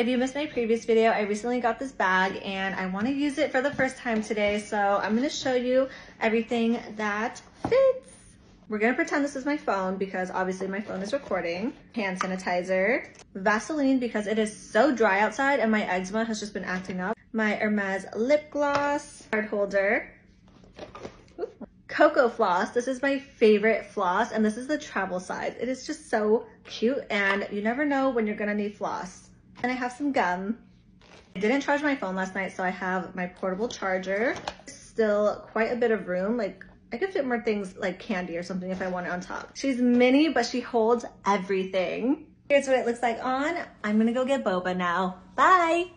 If you missed my previous video, I recently got this bag and I want to use it for the first time today. So I'm going to show you everything that fits. We're going to pretend this is my phone because obviously my phone is recording. Hand sanitizer, Vaseline because it is so dry outside and my eczema has just been acting up. My Hermes lip gloss, card holder, Cocofloss. This is my favorite floss and this is the travel size. It is just so cute and you never know when you're gonna need floss. And I have some gum. I didn't charge my phone last night so I have my portable charger. Still quite a bit of room, like I could fit more things like candy or something if I want it on top. She's mini, but she holds everything. Here's what it looks like on. I'm gonna go get boba now. Bye.